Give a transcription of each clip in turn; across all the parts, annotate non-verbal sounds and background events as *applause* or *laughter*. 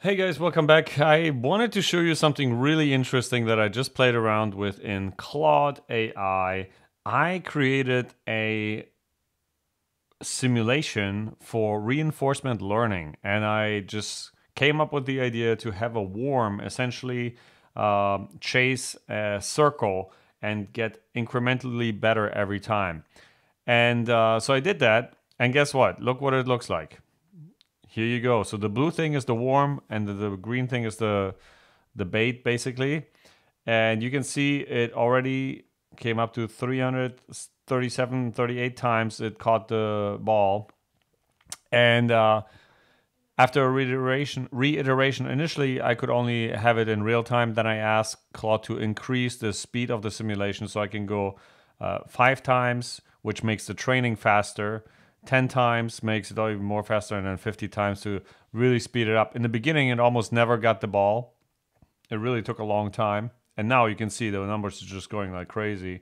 Hey guys, welcome back. I wanted to show you something really interesting that I just played around with in Claude AI. I created a simulation for reinforcement learning and I just came up with the idea to have a worm essentially uh, chase a circle and get incrementally better every time. And uh, so I did that, and guess what? Look what it looks like. Here you go. So the blue thing is the warm and the, the green thing is the the bait, basically. And you can see it already came up to 337, 38 times it caught the ball. And uh, after a reiteration, reiteration, initially I could only have it in real time. Then I asked Claude to increase the speed of the simulation so I can go uh, five times, which makes the training faster. 10 times makes it even more faster, and then 50 times to really speed it up. In the beginning, it almost never got the ball. It really took a long time. And now you can see the numbers are just going like crazy.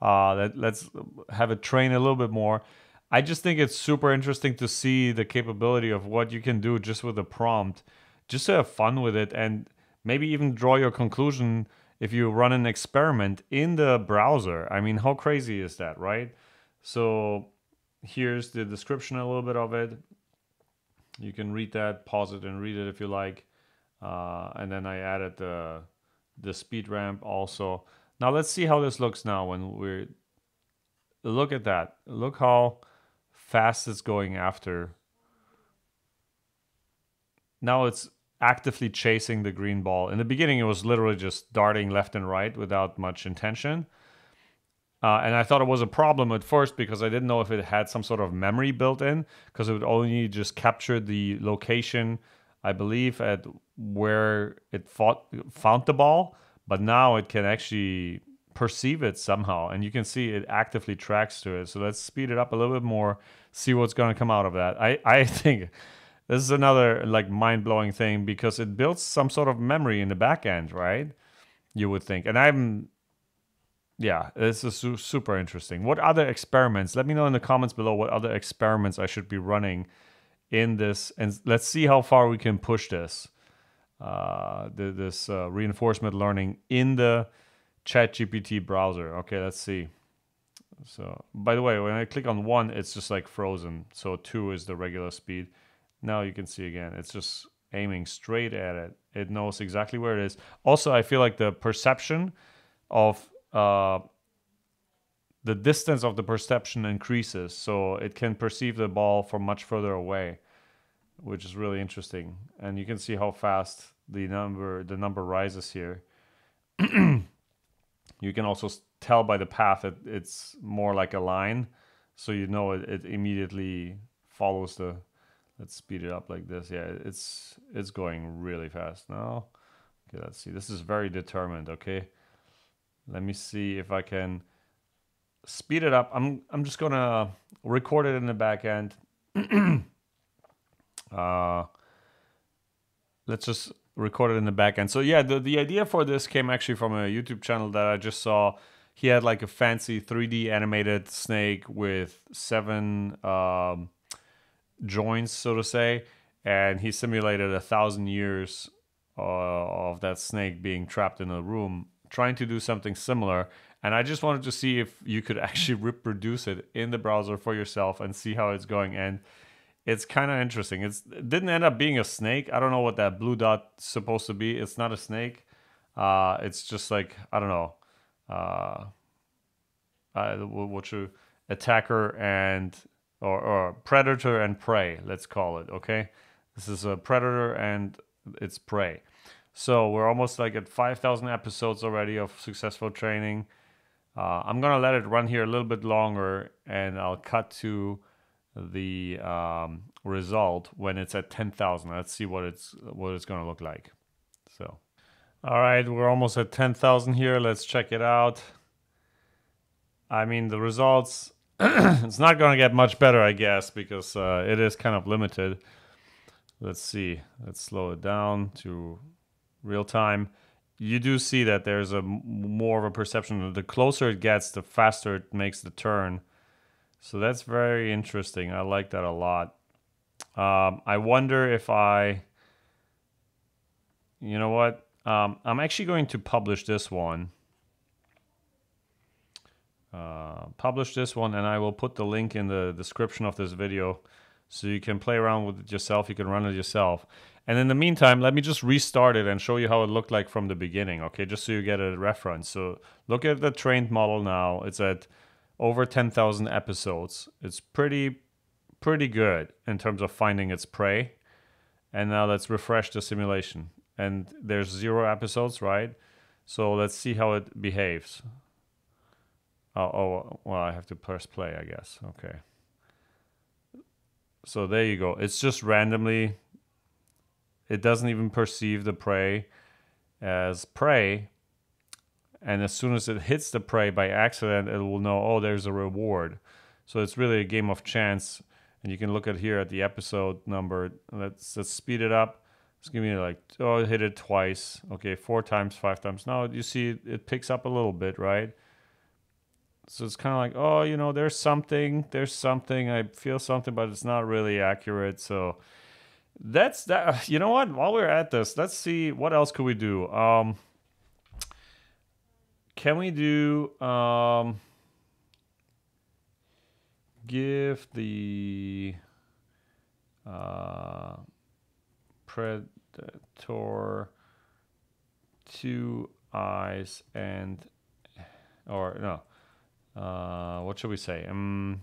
Uh, let, let's have it train a little bit more. I just think it's super interesting to see the capability of what you can do just with a prompt, just to have fun with it and maybe even draw your conclusion if you run an experiment in the browser. I mean, how crazy is that, right? So here's the description a little bit of it. You can read that, pause it, and read it if you like. Uh, and then I added the the speed ramp also. Now let's see how this looks now when we're look at that. Look how fast it's going after. Now it's actively chasing the green ball. In the beginning, it was literally just darting left and right without much intention. Uh, and I thought it was a problem at first because I didn't know if it had some sort of memory built in because it would only just capture the location, I believe, at where it fought, found the ball. But now it can actually perceive it somehow and you can see it actively tracks to it. So let's speed it up a little bit more see what's going to come out of that. I i *laughs* think this is another like mind-blowing thing because it builds some sort of memory in the back end right? You would think. And i'm yeah this is su- super interesting what other experiments let me know in the comments below what other experiments i should be running in this and let's see how far we can push this uh, the, this uh, reinforcement learning in the ChatGPT browser. Okay, let's see. So, by the way, when I click on one, it's just like frozen. So two is the regular speed. Now you can see again, it's just aiming straight at it. It knows exactly where it is. Also, I feel like the perception of uh, the distance of the perception increases, so it can perceive the ball from much further away, which is really interesting. And you can see how fast the number the number rises here. *clears throat* You can also tell by the path that it's more like a line, so you know it, it immediately follows the. Let's speed it up like this. Yeah, it's it's going really fast now. Okay, let's see. This is very determined. Okay, let me see if I can speed it up. I'm I'm just gonna record it in the back end. *clears throat* uh, let's just record it in the back end. So yeah, the, the idea for this came actually from a YouTube channel that I just saw. He had like a fancy 3D animated snake with seven um, joints, so to say, and he simulated a thousand years uh, of that snake being trapped in a room, trying to do something similar. And I just wanted to see if you could *laughs* actually reproduce it in the browser for yourself and see how it's going. And it's kind of interesting. It's, it didn't end up being a snake. I don't know what that blue dot's supposed to be. It's not a snake. Uh, it's just like I don't know. Uh, uh, what you attacker and or, or predator and prey. Let's call it. Okay, this is a predator and it's prey. So we're almost like at 5,000 episodes already of successful training. Uh, I'm gonna let it run here a little bit longer, and I'll cut to the um, result when it's at 10,000. Let's see what it's what it's going to look like. So, all right, we're almost at 10,000 here. Let's check it out. I mean, the results, *clears throat* it's not going to get much better, I guess, because uh, it is kind of limited. Let's see. Let's slow it down to real time. You do see that there's a more of a perception. The closer it gets, the faster it makes the turn so that's very interesting. I like that a lot. Um, I wonder if I you know what? Um, I'm actually going to publish this one. Uh, publish this one and I will put the link in the description of this video so you can play around with it yourself. You can run it yourself. And in the meantime, let me just restart it and show you how it looked like from the beginning, okay? Just so you get a reference. So look at the trained model now. It's at over 10,000 episodes. It's pretty, pretty good in terms of finding its prey. And now let's refresh the simulation. And there's zero episodes, right? So let's see how it behaves. Oh, oh, well, I have to press play, I guess. Okay. So there you go. It's just randomly it doesn't even perceive the prey as prey. And as soon as it hits the prey by accident, it will know, oh, there's a reward. So it's really a game of chance. And you can look at here at the episode number. Let's, let's speed it up. It's giving me like, oh, hit it twice. Okay, four times, five times. Now you see it picks up a little bit, right? So it's kind of like, oh, you know, there's something, there's something. I feel something, but it's not really accurate. So that's that. You know what? While we're at this, let's see what else could we do. Um, can we do um, give the uh, predator two eyes and or no uh, what should we say um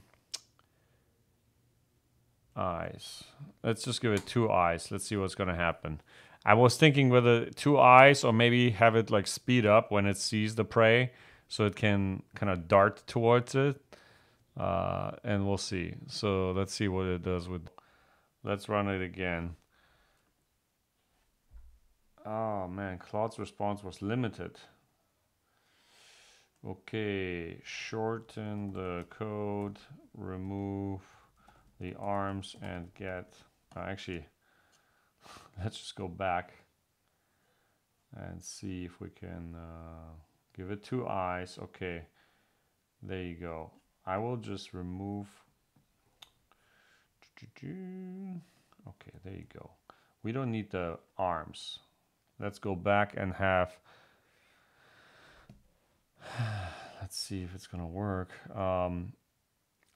eyes. Let's just give it two eyes. Let's see what's going to happen. I was thinking whether two eyes or maybe have it like speed up when it sees the prey so it can kind of dart towards it. Uh, and we'll see. So let's see what it does with. Let's run it again. Oh man, Claude's response was limited. Okay, shorten the code, remove the arms and get, uh, actually, *laughs* let's just go back and see if we can uh, give it two eyes. Okay, there you go. I will just remove. Okay, there you go. We don't need the arms. Let's go back and have. *sighs* Let's see if it's gonna work. Um,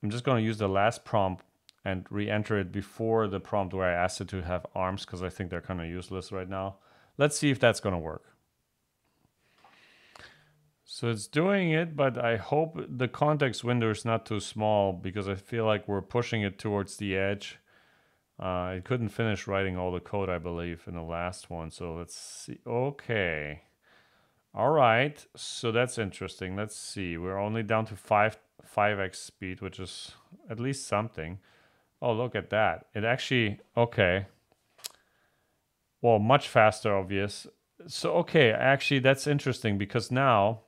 I'm just gonna use the last prompt and re-enter it before the prompt where I asked it to have arms because I think they're kind of useless right now. Let's see if that's going to work. So it's doing it, but I hope the context window is not too small because I feel like we're pushing it towards the edge. Uh, it couldn't finish writing all the code, I believe, in the last one. So let's see. Okay. All right. So that's interesting. Let's see. We're only down to 5, 5x speed, which is at least something. Oh, look at that. It actually, okay. Well, much faster, obvious. So, okay, actually, that's interesting because now,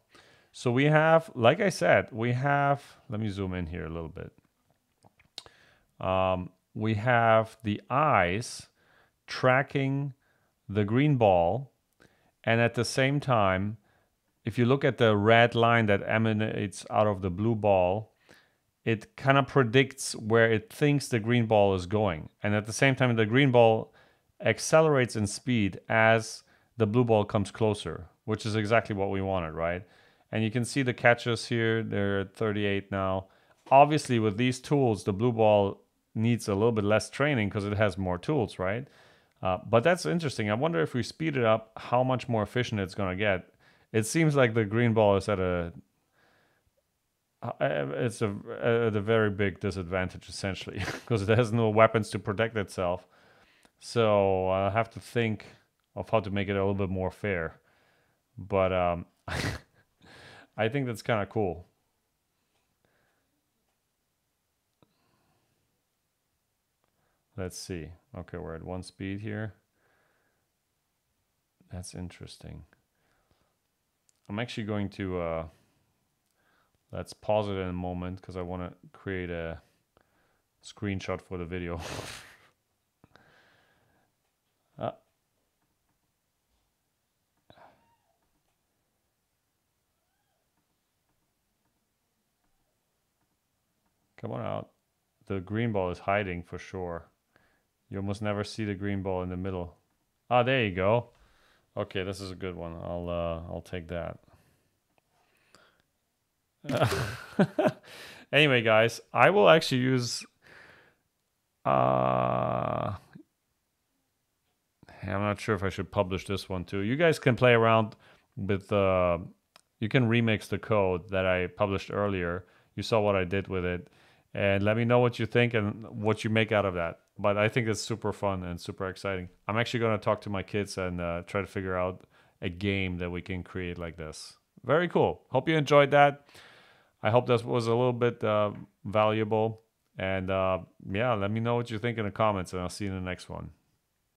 so we have, like I said, we have, let me zoom in here a little bit. Um, we have the eyes tracking the green ball. And at the same time, if you look at the red line that emanates out of the blue ball, it kind of predicts where it thinks the green ball is going. And at the same time, the green ball accelerates in speed as the blue ball comes closer, which is exactly what we wanted, right? And you can see the catches here, they're at 38 now. Obviously, with these tools, the blue ball needs a little bit less training because it has more tools, right? Uh, but that's interesting. I wonder if we speed it up, how much more efficient it's going to get. It seems like the green ball is at a it's a, a, a very big disadvantage essentially *laughs* because it has no weapons to protect itself. So I have to think of how to make it a little bit more fair. But um, *laughs* I think that's kind of cool. Let's see. Okay, we're at one speed here. That's interesting. I'm actually going to. Uh, Let's pause it in a moment because I want to create a screenshot for the video. *laughs* uh. Come on out. The green ball is hiding for sure. You almost never see the green ball in the middle. Ah, there you go. Okay, this is a good one. I'll uh, I'll take that. *laughs* anyway, guys, I will actually use. Uh, I'm not sure if I should publish this one too. You guys can play around with. Uh, you can remix the code that I published earlier. You saw what I did with it, and let me know what you think and what you make out of that. But I think it's super fun and super exciting. I'm actually going to talk to my kids and uh, try to figure out a game that we can create like this. Very cool. Hope you enjoyed that. I hope this was a little bit uh, valuable. And uh, yeah, let me know what you think in the comments, and I'll see you in the next one.